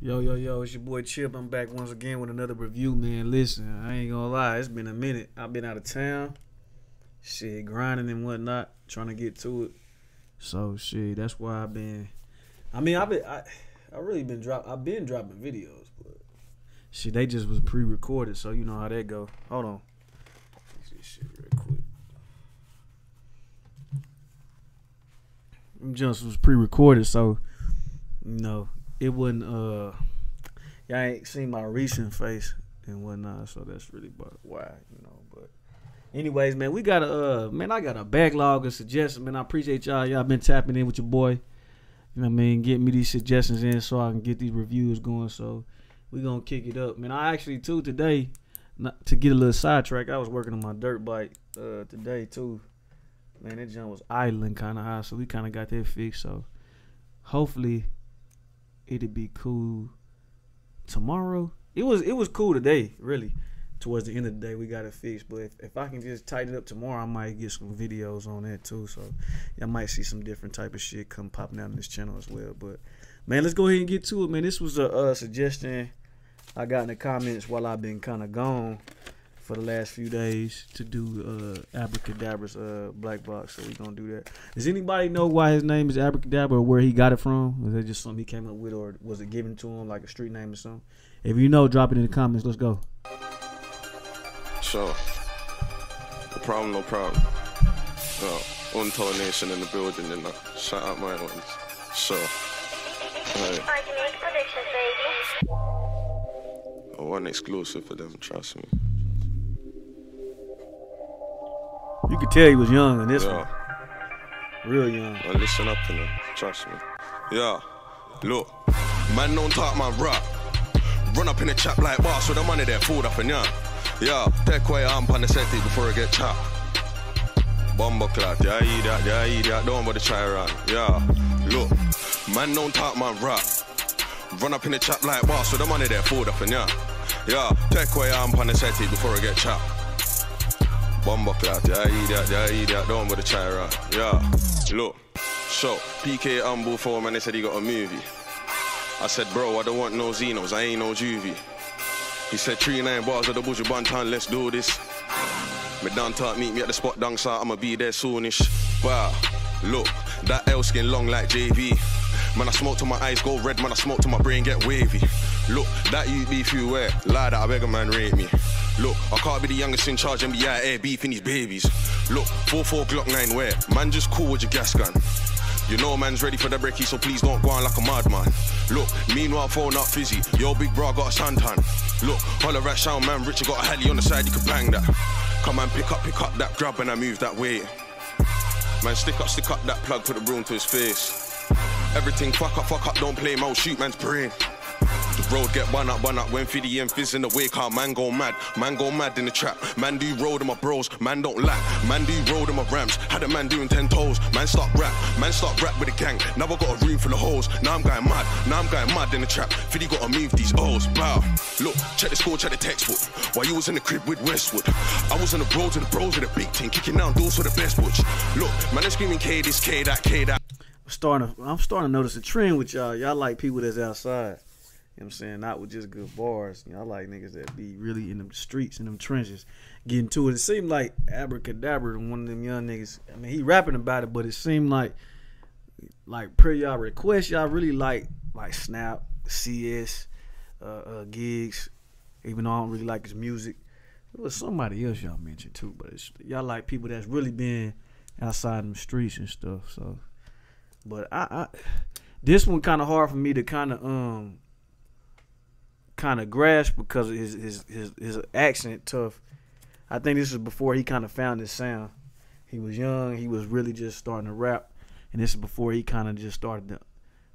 Yo, yo, yo, it's your boy Chip. I'm back once again with another review, man. Listen, I ain't gonna lie, it's been a minute. I've been out of town. Shit, grinding and whatnot, trying to get to it. So shit, that's why I've been I mean I've been I I really been drop I've been dropping videos, but shit, they just was pre recorded, so you know how that go. Hold on. This shit real quick. Just was pre recorded, so you know, it wasn't uh y'all ain't seen my recent face and whatnot, so that's really but why, you know, but anyways, man, we got a uh man, I got a backlog of suggestions, man. I appreciate y'all. Y'all been tapping in with your boy. You know what I mean? Getting me these suggestions in so I can get these reviews going. So we gonna kick it up. Man, I actually too today, not to get a little sidetrack, I was working on my dirt bike uh today too. Man, that jump was idling kinda high, so we kinda got that fixed. So hopefully it'd be cool tomorrow. It was it was cool today, really. Towards the end of the day, we got it fixed. But if, if I can just tighten it up tomorrow, I might get some videos on that too. So I might see some different type of shit come popping out on this channel as well. But man, let's go ahead and get to it, man. This was a, a suggestion I got in the comments while I've been kind of gone for the last few days to do uh Abra Cadabra's uh black box. So we gonna do that. Does anybody know why his name is Abra Cadabra or where he got it from? Is that just something he came up with or was it given to him like a street name or something? If you know, drop it in the comments. Let's go. Sure. No problem, no problem. No, Untold Nation in the building, and know. Shout out my ones. Sure. Hey, I can make predictions, baby. I want exclusive for them, trust me. You could tell he was young in this Yeah. one, real young. Well, listen up, to know. Trust me. Yeah. Look, man, don't talk my rap. Run up in the chap like boss with the money there, food up and yeah. Yeah, take away arm on the set before I get chopped. Bomber clock, yeah, eat that, yeah, eat that. Don't bother try run. Yeah. Look, man, don't talk my rap. Run up in the chap like boss with the money there, food up and yeah. Yeah, take away arm on the set before I get chopped. Bomber clock, yeah, that, yeah, that. Don't bother try run. Yeah. Look, so PK humble for man, they said he got a movie. I said, bro, I don't want no Xenos, I ain't no juvie. He said, three nine bars of the Buju Banton, let's do this. Me done talk, meet me at the spot down south, I'ma be there soonish. Wow, look, that L skin long like JV. Man, I smoke till my eyes go red, man, I smoke till my brain get wavy. Look, that you beef you wear, lie that I beg a man rate me. Look, I can't be the youngest in charge and be out here beefing these babies. Look, 4-4 Glock 9 where? Man, just cool with your gas gun. You know man's ready for the brekkie, so please don't go on like a madman. Look, meanwhile phone up fizzy. Yo big bro got a suntan. Look, holler at sound man, Richard got a heli on the side, you can bang that. Come and pick up, pick up that grab and I move that way. Man, stick up, stick up that plug, put the broom to his face. Everything fuck up, fuck up, don't play mouth, shoot man's brain. Road get one up, one up when Fiddy and Fizz in the wake car. Man go mad, man go mad in the trap. Man do road to my bros, man don't lack. Man do road to my rams. Had a man doing ten toes. Man start rap, man start rap with a gang. Now I got a room full of hoes. Now I'm going mad, now I'm going mad in the trap. Fiddy gotta move these O's. Wow, look, check the score, check the textbook. While you was in the crib with Westwood, I was on the road to the bros with a big team, kicking down doors for the best butch. Look, man, they screaming K this, K that, K that. I'm starting to, I'm starting to notice a trend with y'all. Y'all like people that's outside. You know what I'm saying? Not with just good bars. You know, I like niggas that be really in them streets, in them trenches, getting to it. It seemed like Abra Cadabra, one of them young niggas. I mean, he rapping about it, but it seemed like, like per y'all request, y'all really like like Snap, CS, uh, uh, Giggs. Even though I don't really like his music, it was somebody else y'all mentioned too. But y'all like people that's really been outside them streets and stuff. So, but I, I this one kind of hard for me to kind of um kind of grasp because of his his his, his accent tough. I think this is before he kind of found his sound. He was young. He was really just starting to rap, and this is before he kind of just started to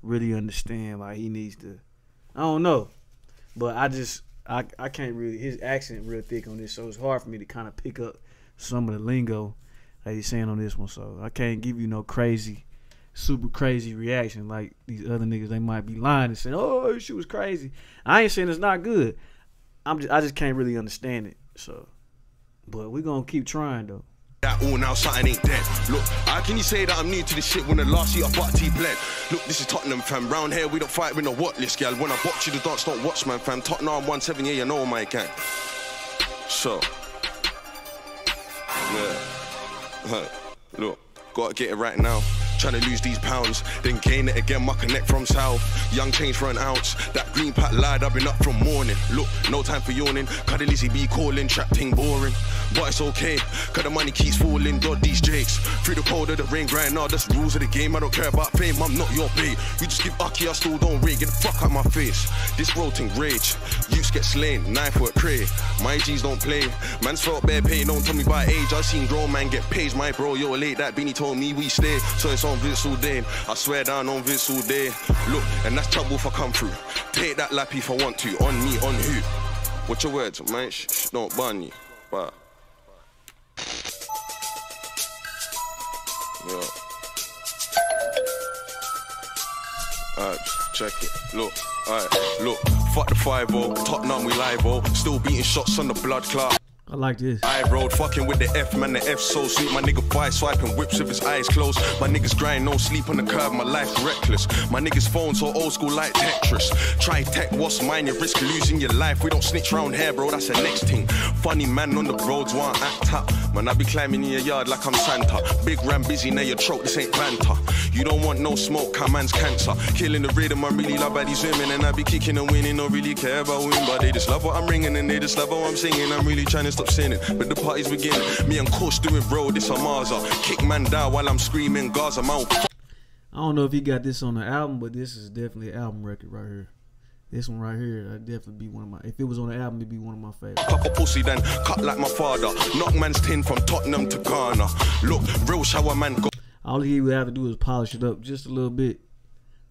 really understand like he needs to. I don't know, but I just I I can't really his accent real thick on this, so it's hard for me to kind of pick up some of the lingo that he's saying on this one. So I can't give you no crazy super crazy reaction like these other niggas. They might be lying and saying, "Oh, she was crazy." I ain't saying it's not good. I'm just, I just can't really understand it. So, but we gonna keep trying though. that all now something ain't dead. Look, how can you say that I'm new to this shit when the last year I butt T bled? Look, this is Tottenham fam. Round here we don't fight with no what list, gal. When I box you the dance, don't watch man fam. Tottenham 17, yeah, you know my gang. So, yeah. Look, gotta get it right now. Trying to lose these pounds, then gain it again. My connect from south. Young change for an ounce. That green pack lied, I've been up from morning. Look, no time for yawning. Cuddle Lizzie be calling, trap thing boring. But it's okay, cause the money keeps falling. Dod these jakes. Through the cold of the rain, grind now. That's rules of the game. I don't care about fame, I'm not your bait. You just give Aki, I still don't rate. Get the fuck out my face. This roting rage. Youths get slain, knife work cray. My G's don't play. Man's felt bare pain, don't tell me by age. I seen grown man get paid. My bro, you're late. That beanie told me we stay. So it's on Vince all day. I swear down on Vince all day. Look, and that's trouble if I come through. Take that lap if I want to. On me, on who? What's your words, man? Shh, shh, don't burn you. But. Yeah. Alright, check it. Look, alright, look. Fuck the 5 0. Tottenham, we live, oh. Still beating shots on the blood clot. I like this. I road fucking with the F, man. The F so sweet. My nigga buy swiping whips with his eyes closed. My niggas grind, no sleep on the curb. My life reckless. My niggas phone so old school like Tetris. Try tech, what's mine? You risk losing your life. We don't snitch round here, bro. That's the next thing. Funny man on the roads want act up. Man, I be climbing in your yard like I'm Santa. Big ram busy near your throat. This ain't banter. You don't want no smoke, come man's cancer. Killing the rhythm, I really love how these women. And I be kicking and winning, don't really care about win. But they just love what I'm ringing and they just love how I'm singing. I'm really trying to stop. But the party's beginning. Me and Kush doing road, this a Marza. Kick man down while I'm screaming Gaza. Man, I don't know if he got this on the album, but this is definitely an album record right here. This one right here, that'd definitely be one of my. If it was on the album, it'd be one of my favorites. Cup of pussy, then cut like my father. Knock man's tin from Tottenham to Ghana. Look, real shower man go. All he would have to do is polish it up just a little bit.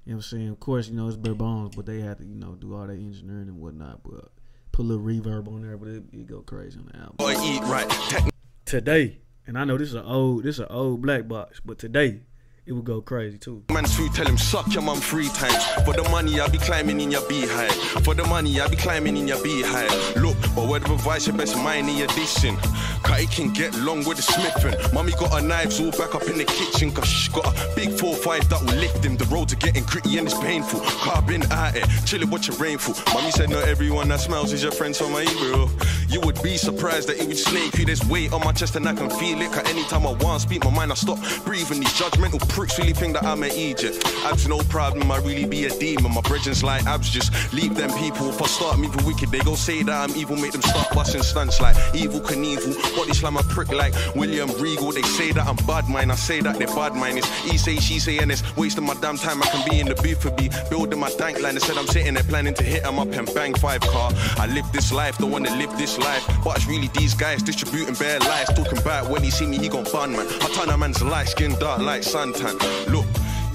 You know what I'm saying? Of course, you know it's bare bones, but they had to, you know, do all that engineering and whatnot. But put a little reverb on there, but it, it go crazy on the album. Boy, eat right. Today, and I know this is an old, this is an old black box, but today it would go crazy too. Man's food, tell him suck your mum three times. For the money, I be climbing in your beehive. For the money, I be climbing in your beehive. Look, but word of advice, you best mind in your dissing. Cause it can get long with the smithing. Mommy got her knives all back up in the kitchen. Cause she got a big 4-5 that will lift him. The roads are getting gritty and it's painful. Cause I been at it, chilling watching rainfall. Mommy said, not everyone that smells is your friend, so my bro. You would be surprised that it would snake you. There's weight on my chest and I can feel it. Cause anytime I want to speak my mind, I stop breathing. These judgmental pricks really think that I'm an Egypt. Abs no problem, I really be a demon. My brethren's like abs, just leave them people. If I start moving wicked, they go say that I'm evil, make them start busting stunts like Evel Knievel. Body slam a prick like William Regal. They say that I'm bad mine, I say that they're bad mine. It's he say, she say, and it's wasting my damn time. I can be in the booth for be building my dank line. They said I'm sitting there planning to hit 'em up and bang five car. I live this life, don't wanna live this life. But it's really these guys distributing bare lies. Talking about when he see me, he gon' bun man. I turn a man's light skin dark like suntan. Look.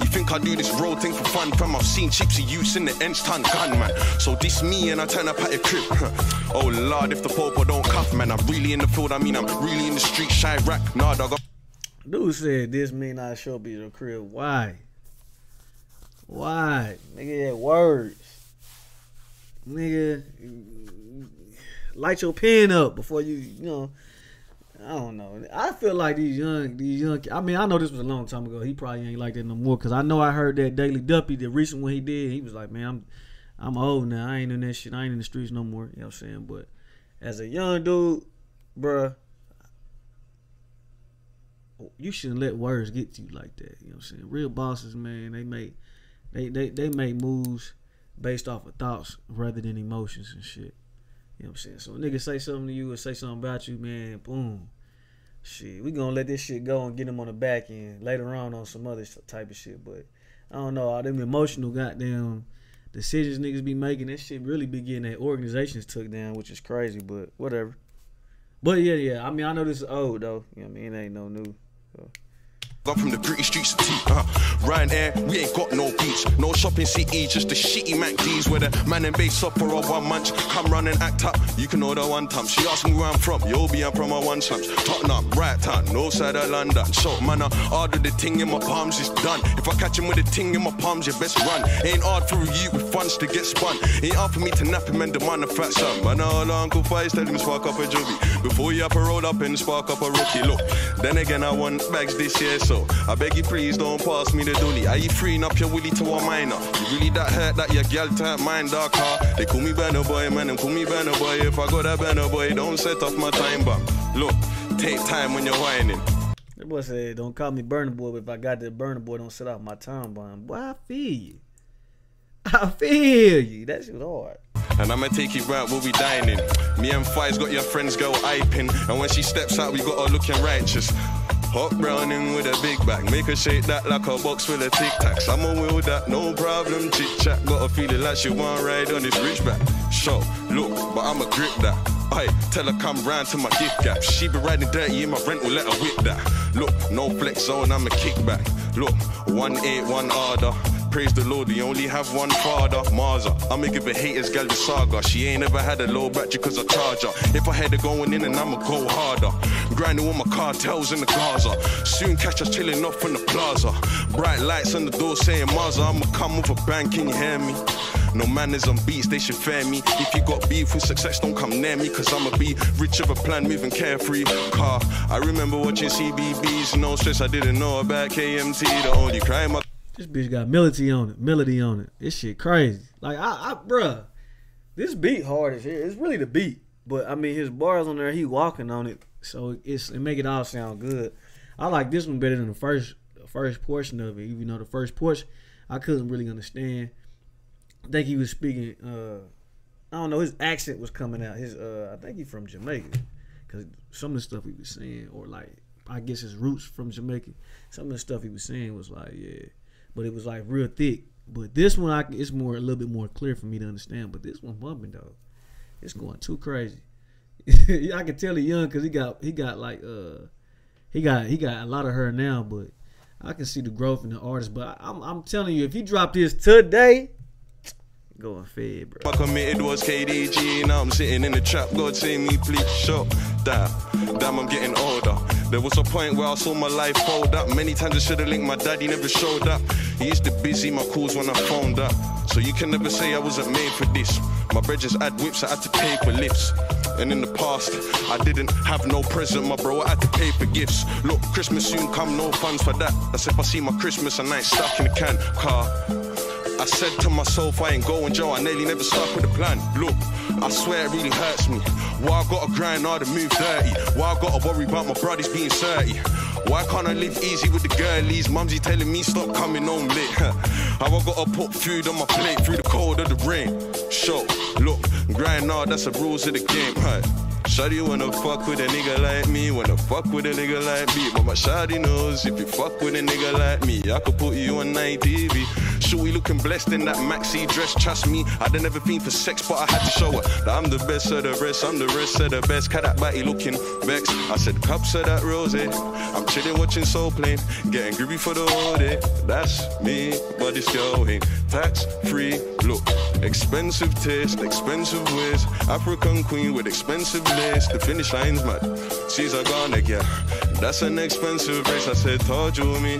You think I do this road thing for fun, fam? I've seen gypsy youths in the ends ton gun, man. So this me and I turn up at your crib. oh lord, if the popo don't cuff, man, I'm really in the field. I mean, I'm really in the street, shy rack. Nah, dog. Dude said this mean I show be the crib. Why? Why? Nigga, that words. Nigga, light your pen up before you, you know. I don't know. I feel like these young, these young. I mean, I know this was a long time ago. He probably ain't like that no more. Cause I know I heard that Daily Duppy, the recent one he did. He was like, "Man, I'm, I'm old now. I ain't in that shit. I ain't in the streets no more." You know what I'm saying? But as a young dude, bruh, you shouldn't let words get to you like that. You know what I'm saying? Real bosses, man, they make they they, they make moves based off of thoughts rather than emotions and shit. You know what I'm saying? So nigga say something to you or say something about you, man, boom. Shit, we gonna let this shit go and get him on the back end later on on some other type of shit. But I don't know, all them emotional goddamn decisions niggas be making, that shit really be getting their organizations took down, which is crazy, but whatever. But yeah, yeah. I mean, I know this is old though. You know what I mean? It ain't no new. So. Up from the gritty streets of T. Uh, Ryanair, we ain't got no beach. No shopping city, just the shitty Mac D's where the man and base up for a one munch. Come run and act up, you can order one time. She asked me where I'm from, you'll be I'm from a one slums. Tottenham, right town, no side of London. So, man, I order the ting in my palms, it's done. If I catch him with the ting in my palms, you best run. Ain't hard for you with funds to get spun. Ain't hard for me to nap him and demand a fat son. Man, all Uncle Fives tell him spark up a jobby. Before you up a roll up and spark up a rookie. Look, then again, I want bags this year, so I beg you, please don't pass me the dolly. Are you freeing up your willy to a minor? You really that hurt that your gal type mind dark car? They call me banner boy, man, and call me banner boy. If I got that banner boy, don't set off my time bomb. Look, take time when you're whining. That boy said, "Don't call me burner boy, but if I got that burner boy, don't set off my time bomb." Boy, I feel you. I feel you. That shit hard. And I'ma take it round, we'll be dining. Me and Fives got your friends girl hyping. And when she steps out, we got her looking righteous. Hot browning with a big bag, make her shake that like a box full of tic tacs. I'm on with that, no problem. Chit chat, got a feeling like she want ride on this rich back. Show, look, but I'ma grip that. Aye, tell her come round to my gift gap. She be riding dirty in my rent, will let her whip that. Look, no flex zone, I'ma kick back. Look, 181 order. Praise the Lord, we only have one father, Marza. I'ma give a haters gal the saga. She ain't ever had a low battery cause I charge her. If I had her going in and I'ma go harder. Grinding with my cartels in the Gaza. Soon catch us chilling off in the plaza. Bright lights on the door saying Marza, I'ma come with a bang, can you hear me? No manners on beats, they should fear me. If you got beef with success, don't come near me, cause I'ma be rich of a plan, moving carefree. Car, I remember watching CBBC, no stress, I didn't know about KMT. The only crime I This bitch got melody on it. Melody on it. This shit crazy. Like I, I bruh, this beat hard as hell. It's really the beat, but I mean his bars on there. He walking on it, so it's it make it all sound good. I like this one better than the first the first portion of it. Even though the first portion I couldn't really understand. I think he was speaking. uh I don't know. His accent was coming out. His uh I think he from Jamaica, because some of the stuff he was saying, or like I guess his roots from Jamaica. Some of the stuff he was saying was like yeah but it was like real thick. But this one, I, it's more a little bit more clear for me to understand. But this one bumping though, it's going too crazy. I can tell he young because he got he got like uh he got he got a lot of her now, but I can see the growth in the artist. But I'm I'm telling you, if you drop this today, going fed, bro. I committed was KDG. Now I'm sitting in the trap. God save me, please. Show damn, damn, I'm getting older. There was a point where I saw my life fold up. Many times I should have linked my daddy, never showed up. He used to busy my calls when I phoned up. So you can never say I wasn't made for this. My bred just had whips, I had to pay for lifts. And in the past, I didn't have no present, my bro. I had to pay for gifts. Look, Christmas soon come, no funds for that. That's if I see my Christmas and I ain't stuck in the can car. I said to myself, I ain't going Joe. I nearly never stuck with a plan. Look, I swear it really hurts me. Why I gotta grind hard and move dirty? Why I gotta worry about my brothers being 30? Why can't I live easy with the girlies? Mumsy telling me stop coming home late. How I gotta put food on my plate through the cold of the rain. Show, look, grind hard, that's the rules of the game. Huh? Shawty wanna fuck with a nigga like me, wanna fuck with a nigga like me. But my shawty knows if you fuck with a nigga like me, I could put you on night TV. Shorty looking blessed in that maxi dress, trust me. I done never been for sex, but I had to show her that I'm the best of the rest, I'm the rest of the best. Cat that body looking vexed. I said, cups of that rose. I'm chilling watching Soul Plane, getting groovy for the whole day. That's me, but this girl ain't tax free. Look, expensive taste, expensive ways. African queen with expensive lace. The finish line's mad. She's a garnet, yeah. That's an expensive race. I said, told you me.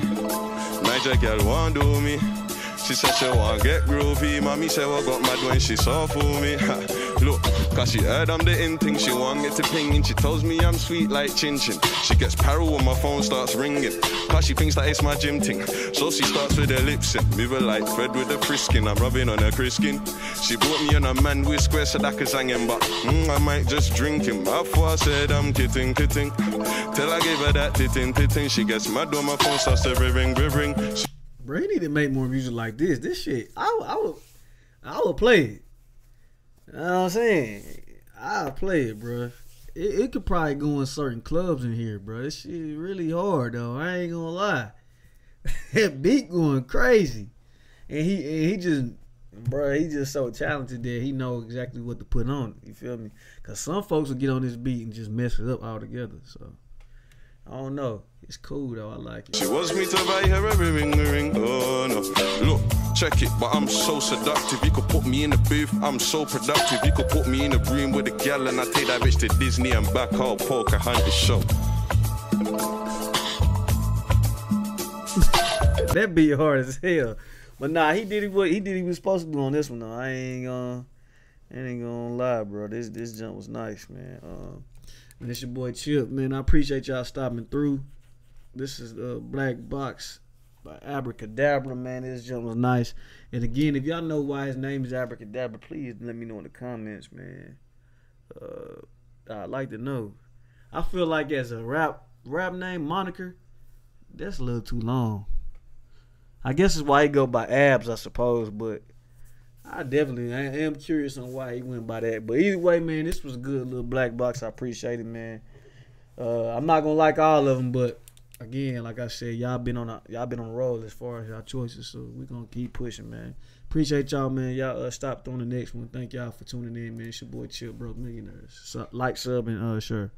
Niger girl want do me. She said she want get groovy. Mommy said what got mad when she saw for me. Look, cause she heard I'm the in thing. She want get to pinging. She tells me I'm sweet like chin chin. She gets paro when my phone starts ringing. Cause she thinks that it's my gym thing. So she starts with her lips in. Move her like Fred with the frisking. I'm rubbing on her criskin. She brought me on a man with square could hanging. But mm, I might just drink him. I thought I said I'm kidding, kidding. Till I gave her that titting, titting. She gets mad when my phone starts to ring, ring, ring. She Bro, he need to make more music like this. This shit, I, I would, I would play it. You know what I'm saying? I'll play it, bro. It, it could probably go in certain clubs in here, bro. This shit really hard though. I ain't gonna lie. that beat going crazy, and he and he just, bro, he just so talented that he know exactly what to put on. You feel me? Cause some folks will get on this beat and just mess it up altogether. So I don't know. It's cool though. I like it. She wants me to buy her a ring, ring, ring. Oh no. Look, check it, but I'm so seductive. You could put me in the booth, I'm so productive. You could put me in a room with a gal and I take that bitch to Disney and back out, poker hunt the show. that be hard as hell. But nah, he did what he did. He was supposed to do on this one though. I ain't gonna, I ain't gonna lie, bro. This this jump was nice, man. Um, and it's your boy Chip, man. I appreciate y'all stopping through. This is the Black Box by Abra Cadabra, man. This was nice. And again, if y'all know why his name is Abra Cadabra, please let me know in the comments, man. Uh, I'd like to know. I feel like as a rap rap name moniker, that's a little too long. I guess it's why he go by abs, I suppose. But I definitely I am curious on why he went by that. But either way, man, this was a good little black box. I appreciate it, man. Uh, I'm not gonna like all of them, but again, like I said, y'all been on a y'all been on a roll as far as y'all choices. So we gonna keep pushing, man. Appreciate y'all, man. Y'all uh, stop on the next one. Thank y'all for tuning in, man. It's your boy Chill Broke Millionaires. So, like, sub, and uh, sure.